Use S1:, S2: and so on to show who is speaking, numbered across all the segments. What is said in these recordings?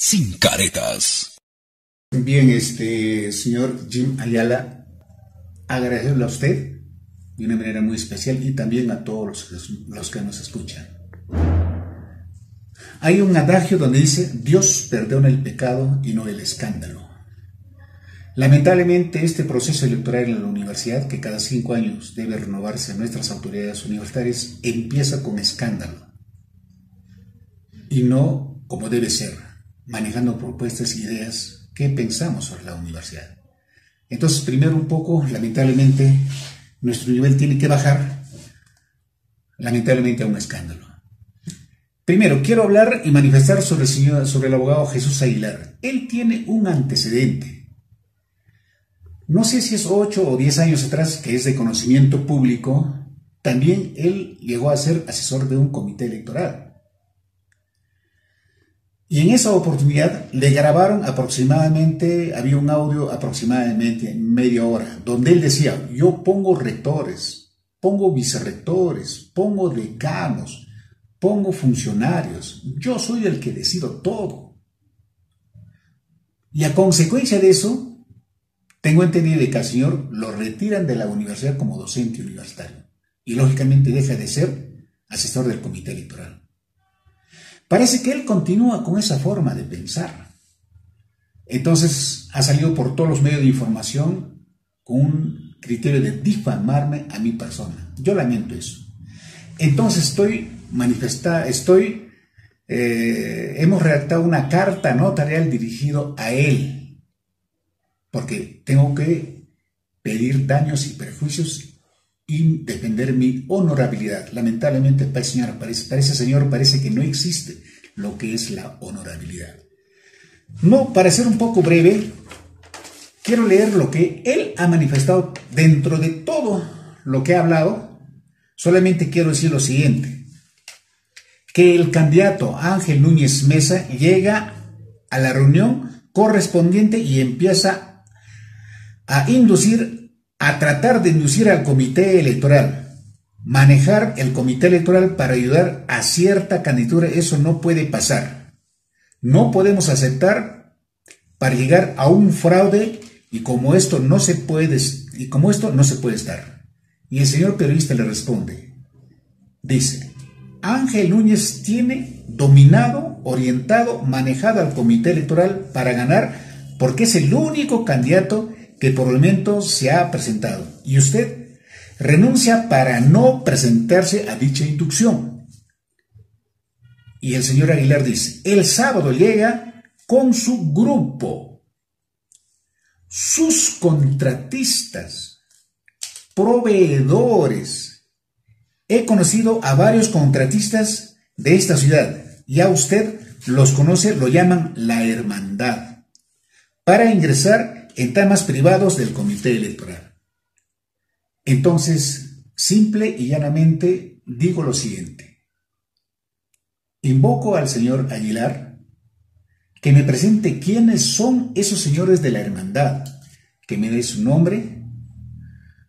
S1: sin caretas.
S2: Bien, este señor Jim Ayala, agradecerle a usted de una manera muy especial y también a todos los, los que nos escuchan. Hay un adagio donde dice, Dios perdona el pecado y no el escándalo. Lamentablemente, este proceso electoral en la universidad, que cada cinco años debe renovarse en nuestras autoridades universitarias, empieza con escándalo y no como debe ser, manejando propuestas e ideas que pensamos sobre la universidad. Entonces, primero un poco, lamentablemente, nuestro nivel tiene que bajar, lamentablemente, a un escándalo. Primero, quiero hablar y manifestar sobre el, señor, sobre el abogado Jesús Aguilar. Él tiene un antecedente no sé si es ocho o diez años atrás, que es de conocimiento público, también él llegó a ser asesor de un comité electoral. Y en esa oportunidad le grabaron aproximadamente, había un audio aproximadamente media hora, donde él decía, yo pongo rectores, pongo vicerrectores, pongo decanos, pongo funcionarios, yo soy el que decido todo. Y a consecuencia de eso, tengo entendido que al señor lo retiran de la universidad como docente universitario y lógicamente deja de ser asesor del comité electoral. Parece que él continúa con esa forma de pensar. Entonces ha salido por todos los medios de información con un criterio de difamarme a mi persona. Yo lamento eso. Entonces estoy manifestando, estoy, eh, hemos redactado una carta notarial dirigido a él porque tengo que pedir daños y perjuicios y defender mi honorabilidad. Lamentablemente para, para, ese señor parece que no existe lo que es la honorabilidad. No, para ser un poco breve, quiero leer lo que él ha manifestado dentro de todo lo que ha hablado. Solamente quiero decir lo siguiente, que el candidato Ángel Núñez Mesa llega a la reunión correspondiente y empieza a inducir, a tratar de inducir al comité electoral, manejar el comité electoral para ayudar a cierta candidatura, eso no puede pasar. No podemos aceptar para llegar a un fraude y como esto no se puede y como esto no se puede estar. Y el señor periodista le responde. Dice, Ángel Núñez tiene dominado, orientado, manejado al comité electoral para ganar porque es el único candidato que por el momento se ha presentado y usted renuncia para no presentarse a dicha inducción. Y el señor Aguilar dice, el sábado llega con su grupo, sus contratistas, proveedores. He conocido a varios contratistas de esta ciudad. Ya usted los conoce, lo llaman la hermandad. Para ingresar en temas privados del comité electoral. Entonces, simple y llanamente digo lo siguiente. Invoco al señor Aguilar que me presente quiénes son esos señores de la hermandad, que me dé su nombre,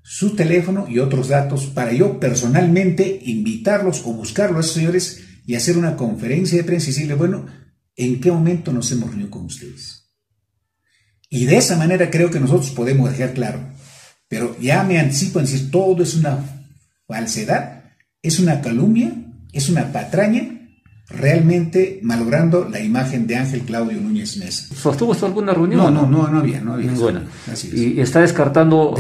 S2: su teléfono y otros datos para yo personalmente invitarlos o buscarlos a esos señores y hacer una conferencia de prensa y decirle, bueno, ¿en qué momento nos hemos reunido con ustedes? Y de esa manera creo que nosotros podemos dejar claro. Pero ya me anticipo en decir, todo es una falsedad, es una calumnia, es una patraña, realmente malogrando la imagen de Ángel Claudio Núñez Mesa.
S3: ¿Sostuvo usted alguna reunión?
S2: No, no, no, no había, no había.
S3: Ninguna. Y está descartando,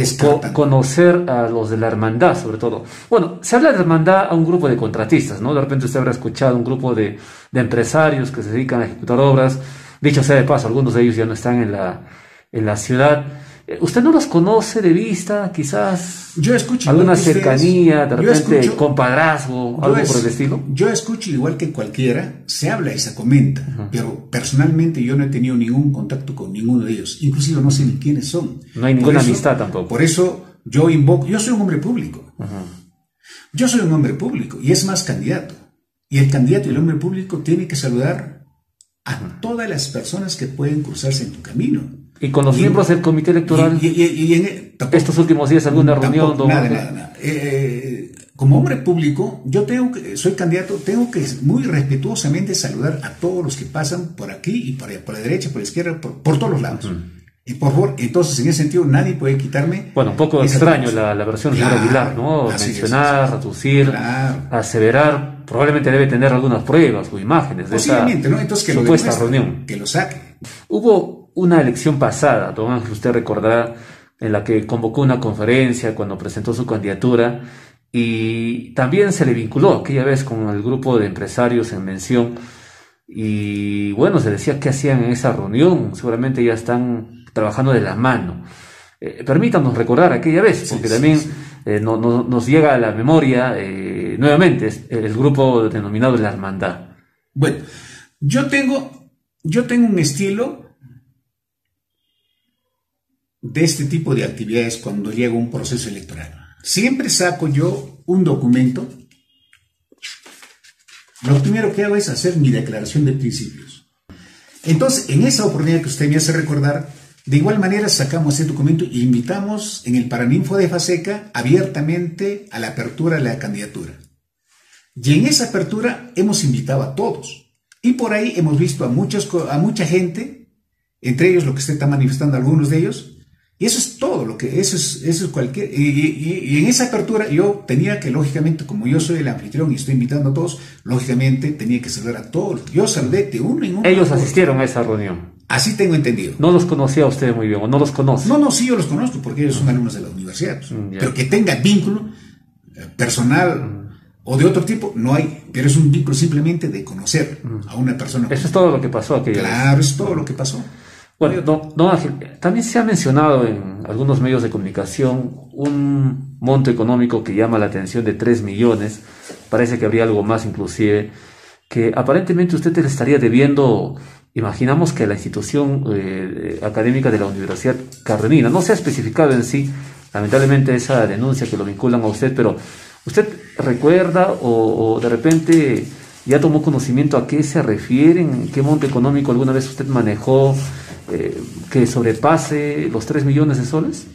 S3: conocer a los de la hermandad, sobre todo. Bueno, se habla de hermandad a un grupo de contratistas, ¿no? De repente usted habrá escuchado un grupo de, de empresarios que se dedican a ejecutar obras. Dicho sea de paso, algunos de ellos ya no están en la en la ciudad. Eh, ¿Usted no los conoce de vista? Quizás
S2: yo escucho
S3: alguna cercanía, de repente compadrazgo, algo por el estilo.
S2: Yo escucho igual que cualquiera, se habla y se comenta, pero personalmente yo no he tenido ningún contacto con ninguno de ellos, inclusive no sé ni quiénes son.
S3: No hay ninguna amistad tampoco.
S2: Por eso yo invoco, yo soy un hombre público. Yo soy un hombre público y es más candidato. Y el candidato y el hombre público tiene que saludar a todas las personas que pueden cruzarse en tu camino
S3: ¿Y con los miembros del comité electoral?
S2: Y, en,
S3: estos últimos días alguna reunión?
S2: nada, nada, nada. Eh, como hombre público, yo tengo que, soy candidato, tengo que muy respetuosamente saludar a todos los que pasan por aquí y por, por la derecha, por la izquierda, por, todos los lados. Y por favor, entonces en ese sentido nadie puede quitarme.
S3: Bueno, un poco extraño la, versión de señor Aguilar, ¿no? Mencionar, reducir, aseverar, probablemente debe tener algunas pruebas o imágenes de esa ¿no? Entonces, que supuesta reunión.
S2: Que lo saque.
S3: Hubo una elección pasada, don Ángel, usted recordará, en la que convocó una conferencia cuando presentó su candidatura y también se le vinculó aquella vez con el grupo de empresarios en mención y bueno, se decía qué hacían en esa reunión, seguramente ya están trabajando de la mano. Eh, permítanos recordar aquella vez, porque también eh, nos llega a la memoria eh, nuevamente el grupo denominado la hermandad.
S2: Bueno, yo tengo, yo tengo un estilo de este tipo de actividades cuando llega un proceso electoral. Siempre saco yo un documento. Lo primero que hago es hacer mi declaración de principios. Entonces, en esa oportunidad que usted me hace recordar, de igual manera sacamos ese documento e invitamos en el Paraninfo de Faseca abiertamente a la apertura de la candidatura. Y en esa apertura hemos invitado a todos. Y por ahí hemos visto a, muchos, a mucha gente, entre ellos lo que usted está manifestando, algunos de ellos, y eso es todo lo que, eso es, eso es cualquier, y, en esa apertura yo tenía que, lógicamente, como yo soy el anfitrión y estoy invitando a todos, lógicamente tenía que saludar a todos. Yo saludé de uno en uno.
S3: Ellos asistieron a esa reunión.
S2: Así tengo entendido.
S3: No los conocía usted muy bien, o no los conoce.
S2: No, no, sí, yo los conozco, porque ellos son alumnos de la universidad. Pues. Mm, pero que tenga vínculo eh, personal mm. O de otro tipo, no hay. Pero es un vínculo simplemente de conocer a una persona.
S3: Eso es todo lo que pasó aquí.
S2: Claro, es todo lo que pasó.
S3: Bueno, don, también se ha mencionado en algunos medios de comunicación un monto económico que llama la atención de 3 millones, parece que habría algo más inclusive, que aparentemente usted le estaría debiendo, imaginamos que la institución eh, académica de la Universidad Cardenina, no se ha especificado en sí, lamentablemente esa denuncia que lo vinculan a usted, pero usted recuerda o, de repente ya tomó conocimiento a qué se refieren, qué monto económico alguna vez usted manejó eh, que sobrepase los 3 millones de soles?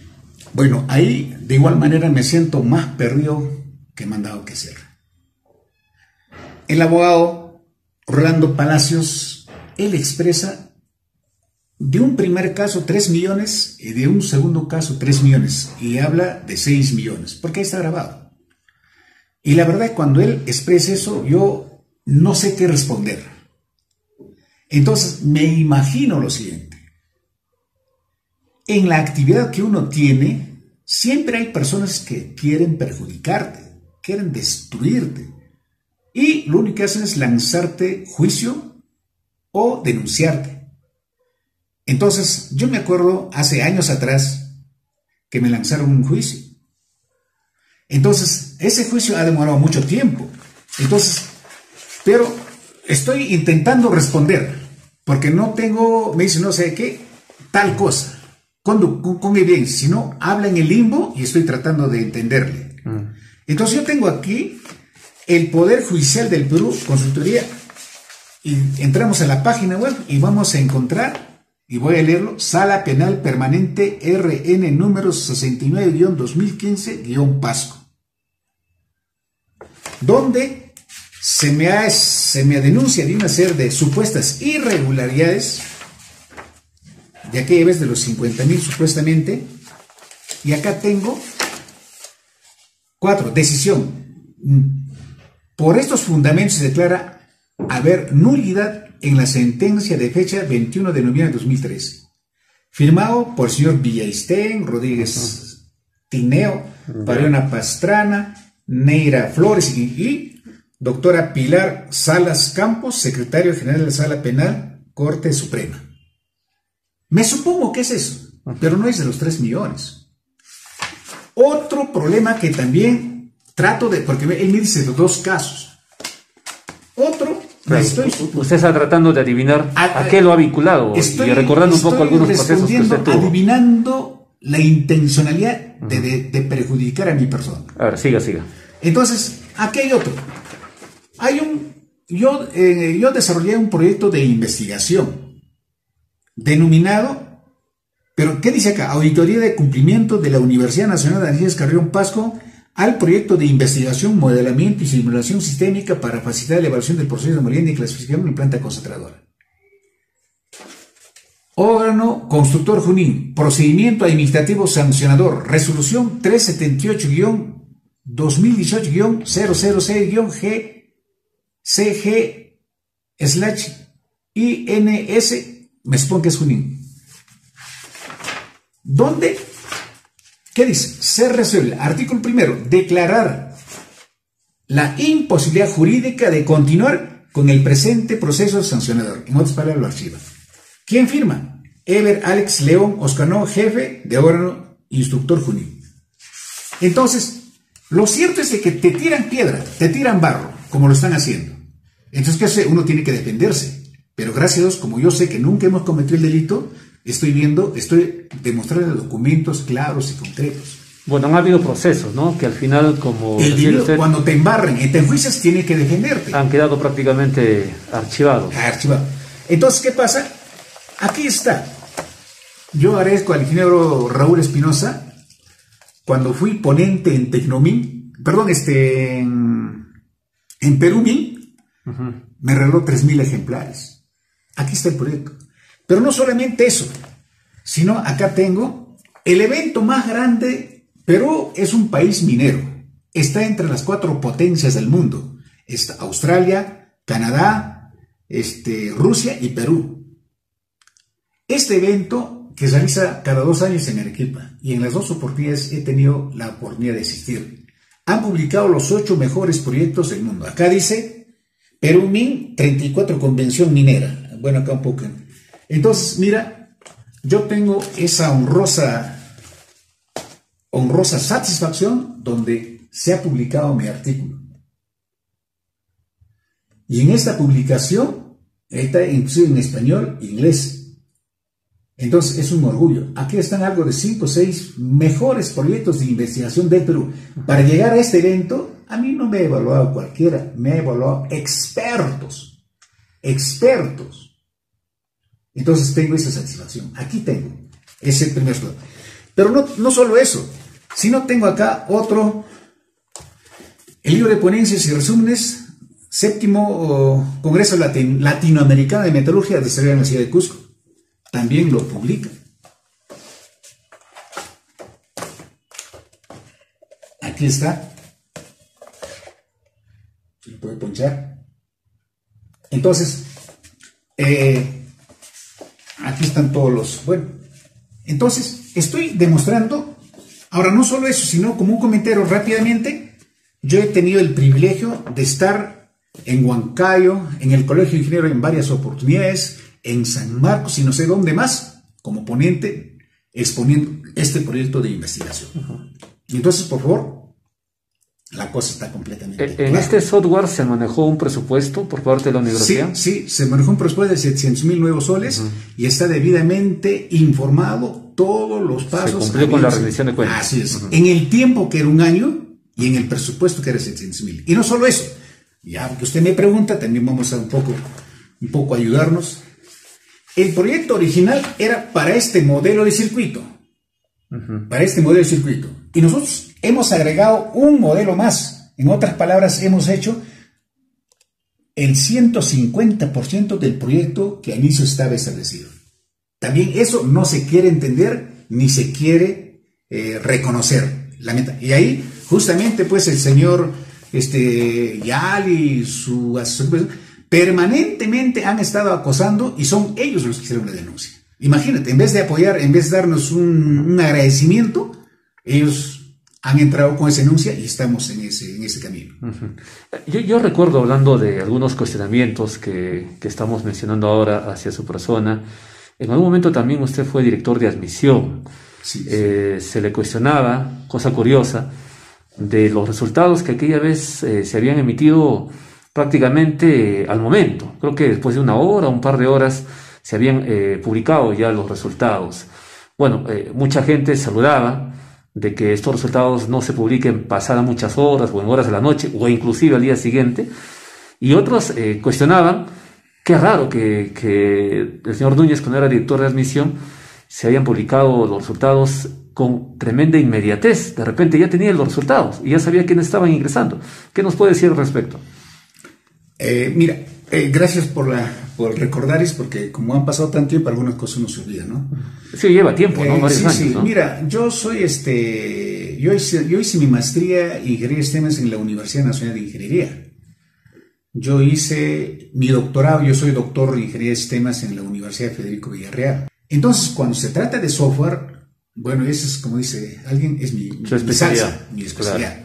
S2: Bueno, ahí de igual manera me siento más perdido que mandado que ser. El abogado Rolando Palacios, él expresa de un primer caso 3 millones y de un segundo caso 3 millones y habla de 6 millones, porque ahí está grabado. Y la verdad, cuando él expresa eso, yo no sé qué responder. Entonces, me imagino lo siguiente en la actividad que uno tiene, siempre hay personas que quieren perjudicarte, quieren destruirte. Y lo único que hacen es lanzarte juicio o denunciarte. Entonces, yo me acuerdo hace años atrás que me lanzaron un juicio. Entonces, ese juicio ha demorado mucho tiempo. Entonces, pero estoy intentando responder, porque no tengo, me dicen, no sé qué, tal cosa cuando con, bien, si no, habla en el limbo y estoy tratando de entenderle. Mm. Entonces yo tengo aquí el Poder Judicial del Perú, consultoría, y entramos a la página web y vamos a encontrar, y voy a leerlo, Sala Penal Permanente RN número 69-2015-Pasco, donde se me, se me denuncia de una serie de supuestas irregularidades de aquella vez de los 50 mil supuestamente, y acá tengo cuatro, decisión. Por estos fundamentos se declara haber nulidad en la sentencia de fecha 21 de noviembre de 2013, firmado por el señor Villaistén, Rodríguez Tineo, Pariona Pastrana, Neira Flores y, y doctora Pilar Salas Campos, secretario general de la Sala Penal, Corte Suprema. Me supongo que es eso, pero no es de los 3 millones. Otro problema que también trato de, porque él me dice los dos casos. Otro,
S3: estoy, usted está tratando de adivinar a, qué lo ha vinculado estoy, y recordando un poco algunos procesos que usted tuvo.
S2: Adivinando la intencionalidad de, perjudicar a mi persona.
S3: A ver, siga, siga.
S2: Entonces, aquí hay otro. Hay un, yo, eh, yo desarrollé un proyecto de investigación denominado, pero ¿qué dice acá? Auditoría de cumplimiento de la Universidad Nacional de Aníbal Carrión Pasco al proyecto de investigación, modelamiento y simulación sistémica para facilitar la evaluación del proceso de molienda y clasificación en planta concentradora. Órgano Constructor Junín, procedimiento administrativo sancionador, resolución 378-2018-006-G CG slash INS, me supongo que es Junín. ¿Dónde? ¿Qué dice? Se resuelve. Artículo primero, declarar la imposibilidad jurídica de continuar con el presente proceso sancionador. En otras palabras, lo archiva. ¿Quién firma? Ever Alex León Oscano, jefe de órgano instructor Junín. Entonces, lo cierto es que te tiran piedra, te tiran barro, como lo están haciendo. Entonces, ¿qué hace? Uno tiene que defenderse. Pero gracias a Dios, como yo sé que nunca hemos cometido el delito, estoy viendo, estoy demostrando documentos claros y concretos.
S3: Bueno, han habido procesos, ¿no? Que al final, como...
S2: El cuando te embarren y te enjuicias, tiene que defenderte.
S3: Han quedado prácticamente archivados.
S2: Archivados. Entonces, ¿qué pasa? Aquí está. Yo agradezco al ingeniero Raúl Espinosa cuando fui ponente en Tecnomín, perdón, este, en, en Perumín, me regaló 3.000 ejemplares. Aquí está el proyecto. Pero no solamente eso, sino acá tengo el evento más grande. Perú es un país minero. Está entre las cuatro potencias del mundo. Está Australia, Canadá, este, Rusia y Perú. Este evento que se realiza cada dos años en Arequipa y en las dos oportunidades he tenido la oportunidad de asistir. Han publicado los ocho mejores proyectos del mundo. Acá dice Perú Min 34 Convención Minera. Bueno, acá un poco. Entonces, mira, yo tengo esa honrosa, honrosa satisfacción donde se ha publicado mi artículo. Y en esta publicación está inclusive en español e inglés. Entonces es un orgullo. Aquí están algo de 5 o 6 mejores proyectos de investigación del Perú. Para llegar a este evento, a mí no me ha evaluado cualquiera, me ha evaluado expertos. Expertos. Entonces tengo esa satisfacción. Aquí tengo ese primer slot. Pero no, no solo eso, sino tengo acá otro, el libro de ponencias y resúmenes, séptimo oh, Congreso Latinoamericano de Metalurgia desarrollado en la ciudad de Cusco también lo publica. Aquí está. Se lo puede ponchar. Entonces, eh, aquí están todos los. Bueno, entonces estoy demostrando, ahora no solo eso, sino como un comentario rápidamente, yo he tenido el privilegio de estar en Huancayo, en el Colegio de Ingenieros en varias oportunidades, en San Marcos y no sé dónde más, como ponente, exponiendo este proyecto de investigación. Entonces, por favor, la cosa está completamente.
S3: ¿En este software se manejó un presupuesto por parte de la universidad?
S2: Sí, sí, se manejó un presupuesto de 700 mil nuevos soles y está debidamente informado todos los pasos.
S3: Se cumplió con la rendición de cuentas.
S2: Así es. En el tiempo que era un año y en el presupuesto que era 700 mil. Y no solo eso, ya que usted me pregunta, también vamos a un poco, un poco ayudarnos. El proyecto original era para este modelo de circuito. Para este modelo de circuito. Y nosotros hemos agregado un modelo más. En otras palabras, hemos hecho el 150% del proyecto que al inicio estaba establecido. También eso no se quiere entender ni se quiere eh, reconocer. La meta. Y ahí, justamente, pues el señor este, Yali, su asesor, permanentemente han estado acosando y son ellos los que hicieron la denuncia. Imagínate, en vez de apoyar, en vez de darnos un, agradecimiento, ellos han entrado con esa denuncia y estamos en ese, en ese camino.
S3: yo, recuerdo hablando de algunos cuestionamientos que, que, estamos mencionando ahora hacia su persona. En algún momento también usted fue director de admisión. Eh, se le cuestionaba, cosa curiosa, de los resultados que aquella vez eh, se habían emitido prácticamente al momento. Creo que después de una hora, un par de horas, se habían eh, publicado ya los resultados. Bueno, eh, mucha gente saludaba de que estos resultados no se publiquen pasadas muchas horas o en horas de la noche o inclusive al día siguiente. Y otros eh, cuestionaban, qué raro que, que, el señor Núñez, cuando era director de admisión, se habían publicado los resultados con tremenda inmediatez. De repente ya tenía los resultados y ya sabía quiénes estaban ingresando. ¿Qué nos puede decir al respecto?
S2: Eh, mira, eh, gracias por, la, por recordar, es porque como han pasado tanto tiempo, algunas cosas no se olvidan, ¿no?
S3: Sí, lleva tiempo, ¿no?
S2: Eh, sí, sí. Mira, yo soy este, yo hice, yo hice mi maestría en ingeniería de sistemas en la Universidad Nacional de Ingeniería. Yo hice mi doctorado, yo soy doctor en ingeniería de sistemas en la Universidad Federico Villarreal. Entonces, cuando se trata de software, bueno, eso es como dice alguien, es mi, especialidad. mi especialidad.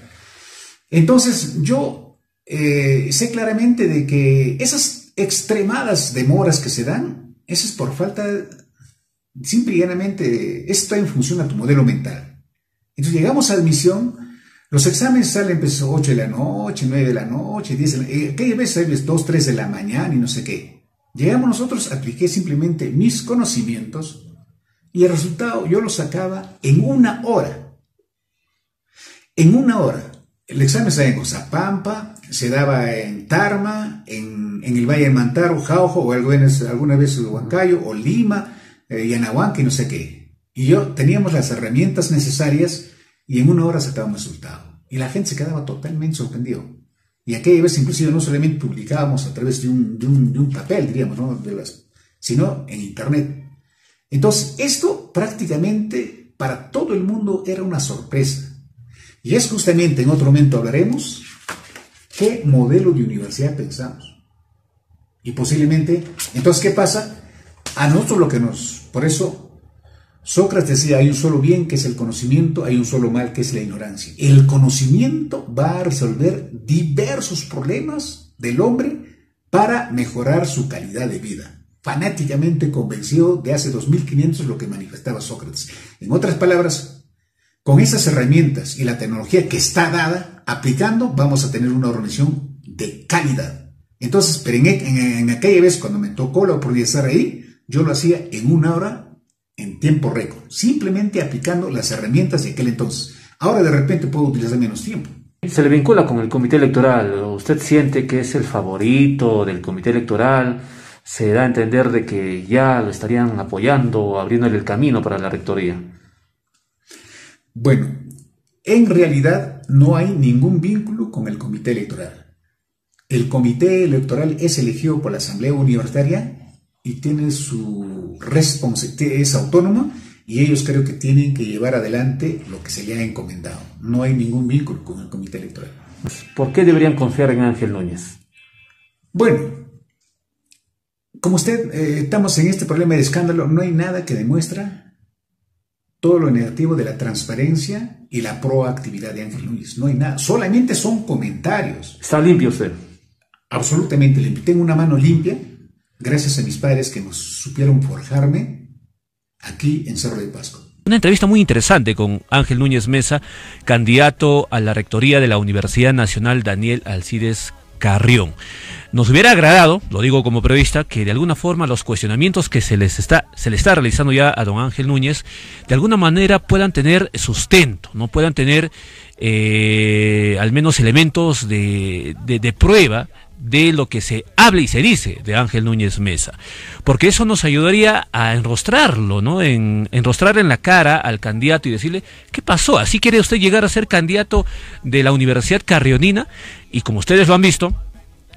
S2: Entonces, yo eh, sé claramente de que esas extremadas demoras que se dan, eso es por falta, simple y llanamente, está en función a tu modelo mental. Entonces, llegamos a admisión, los exámenes salen pues 8 de la noche, 9 de la noche, 10 de la noche, aquellas veces 2, 3 de la mañana y no sé qué. Llegamos nosotros, apliqué simplemente mis conocimientos y el resultado yo lo sacaba en una hora. En una hora. El examen daba en Cozapampa, se daba en Tarma, en, el Valle de Mantaro, Jaujo, o alguna vez en Huancayo, o Lima, eh, y no sé qué. Y yo teníamos las herramientas necesarias y en una hora sacábamos resultado. Y la gente se quedaba totalmente sorprendido. Y aquella vez inclusive no solamente publicábamos a través de un, de un, papel, diríamos, ¿no? de las, sino en Internet. Entonces, esto prácticamente para todo el mundo era una sorpresa. Y es justamente, en otro momento hablaremos, qué modelo de universidad pensamos. Y posiblemente, entonces, ¿qué pasa? A nosotros lo que nos, por eso Sócrates decía, hay un solo bien que es el conocimiento, hay un solo mal que es la ignorancia. El conocimiento va a resolver diversos problemas del hombre para mejorar su calidad de vida fanáticamente convencido de hace 2500 lo que manifestaba Sócrates. En otras palabras, con esas herramientas y la tecnología que está dada, aplicando, vamos a tener una organización de calidad. Entonces, pero en, aquella vez cuando me tocó la oportunidad de estar ahí, yo lo hacía en una hora, en tiempo récord, simplemente aplicando las herramientas de aquel entonces. Ahora de repente puedo utilizar menos tiempo.
S3: Se le vincula con el comité electoral. ¿Usted siente que es el favorito del comité electoral? se da a entender de que ya lo estarían apoyando, abriéndole el camino para la rectoría.
S2: Bueno, en realidad no hay ningún vínculo con el comité electoral. El comité electoral es elegido por la Asamblea Universitaria y tiene su responsabilidad, es autónoma y ellos creo que tienen que llevar adelante lo que se le ha encomendado. No hay ningún vínculo con el comité electoral.
S3: ¿Por qué deberían confiar en Ángel Núñez?
S2: Bueno, como usted, eh, estamos en este problema de escándalo, no hay nada que demuestra todo lo negativo de la transparencia y la proactividad de Ángel Núñez. No hay nada, solamente son comentarios.
S3: ¿Está limpio usted?
S2: Absolutamente limpio. Tengo una mano limpia, gracias a mis padres que nos supieron forjarme aquí en Cerro de Pasco.
S1: Una entrevista muy interesante con Ángel Núñez Mesa, candidato a la rectoría de la Universidad Nacional Daniel Alcides Carrión. Nos hubiera agradado, lo digo como periodista, que de alguna forma los cuestionamientos que se les está, se le está realizando ya a don Ángel Núñez, de alguna manera puedan tener sustento, no puedan tener eh, al menos elementos de, de, prueba de lo que se habla y se dice de Ángel Núñez Mesa, porque eso nos ayudaría a enrostrarlo, ¿no? En, enrostrar en la cara al candidato y decirle, ¿qué pasó? ¿Así quiere usted llegar a ser candidato de la Universidad Carrionina? Y como ustedes lo han visto,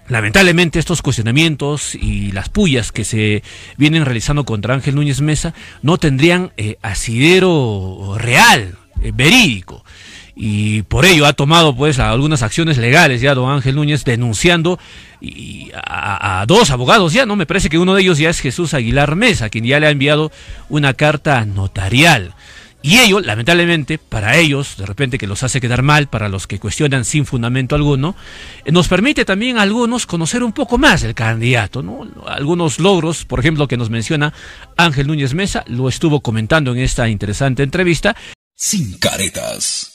S1: Lamentablemente estos cuestionamientos y las pullas que se vienen realizando contra Ángel Núñez Mesa no tendrían eh, asidero real, eh, verídico. Y por ello ha tomado pues algunas acciones legales ya don Ángel Núñez denunciando a, a, dos abogados ya, ¿no? Me parece que uno de ellos ya es Jesús Aguilar Mesa, quien ya le ha enviado una carta notarial. Y ello, lamentablemente, para ellos, de repente que los hace quedar mal, para los que cuestionan sin fundamento alguno, eh, nos permite también a algunos conocer un poco más el candidato, ¿no? Algunos logros, por ejemplo, que nos menciona Ángel Núñez Mesa, lo estuvo comentando en esta interesante entrevista.
S4: Sin caretas.